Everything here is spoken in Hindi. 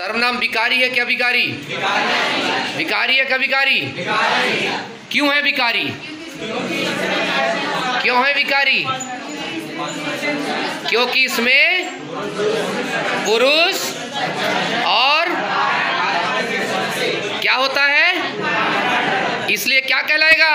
सर्वनाम भिकारी है क्या भिकारी भिकारी है क्या भिकारी क्यों है भिकारी क्यों है विकारी क्योंकि इसमें पुरुष और क्या होता है? इसलिए क्या कहलाएगा?